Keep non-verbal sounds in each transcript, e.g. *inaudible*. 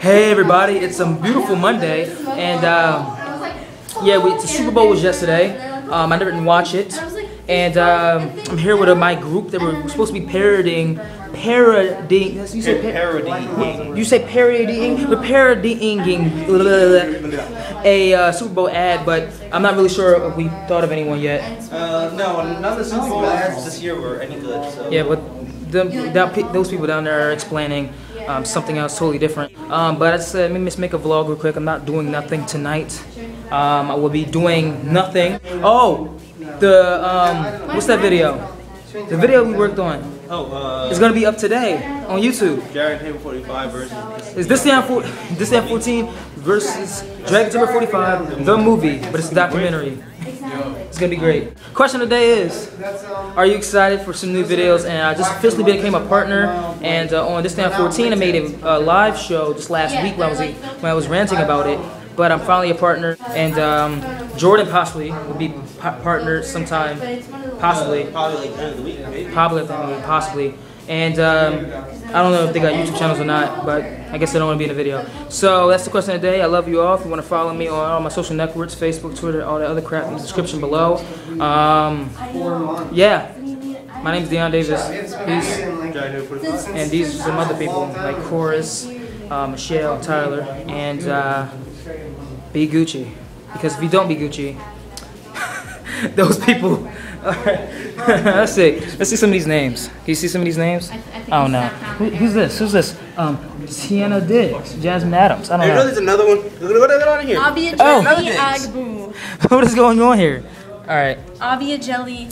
Hey everybody, it's a beautiful Monday, and um, yeah, we, the Super Bowl was yesterday. Um, I didn't watch it, and um, I'm here with my group that were supposed to be parodying, parodying. You say par- Parodying. You say parodying, we're parodying a uh, Super Bowl ad, but I'm not really sure if we thought of anyone yet. Uh, no, none of the Super Bowl ads this year were any good. So. Yeah, but them, that, those people down there are explaining um, something else totally different. Um, but I said, let me just make a vlog real quick. I'm not doing nothing tonight. Um, I will be doing nothing. Oh, the um, what's that video? The video we worked on. Oh, uh, It's gonna be up today on YouTube. Jared Table 45 versus. Is this down for ThisIsDion14 versus Dragon Timber 45, the movie, but it's a documentary. It's gonna be great. Question of the day is, are you excited for some new videos? And I just officially became a partner. And uh, on ThisIsDion14, I made a, a live show just last week when I was when I was ranting about it. But I'm finally a partner, and um, Jordan possibly will be pa- partnered sometime, possibly. Probably like end of the week, maybe. Probably, possibly. And um, I don't know if they got YouTube channels or not, but I guess they don't want to be in the video. So that's the question of the day. I love you all. If you want to follow me on all my social networks, Facebook, Twitter, all that other crap in the description below. Um, yeah. My name's Dion Davis. Peace. Jared Table 45. And these are some other people like Chorus, uh, Michelle, Tyler, and uh, be Gucci. Because if you don't be Gucci, *laughs* those people. Alright. *laughs* Let's see. Let's see some of these names. Can you see some of these names? I, don't know. Who, who's this? Who's this? Um, Tiana Diggs, Jasmine Adams. I don't Hey, you know know. there's another one? Look at what I got on here. Avia Oh. Jelly Another Agbu. *laughs* what is going on here? All right. Avia Jelly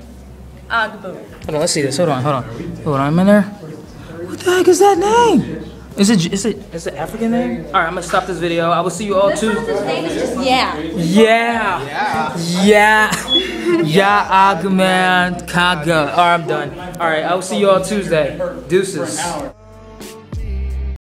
Agbu. Hold on. Let's see this. Hold on. Hold on. Hold on. I'm in there. What the heck is that name? Is it is it is it African name? All right. I'm gonna stop this video. I will see you all Tuesday. Name is just Yeah. Yeah. Yeah. Yeah. Agman Kaga. All right, I'm done. All right, I will see you all Tuesday. Deuces.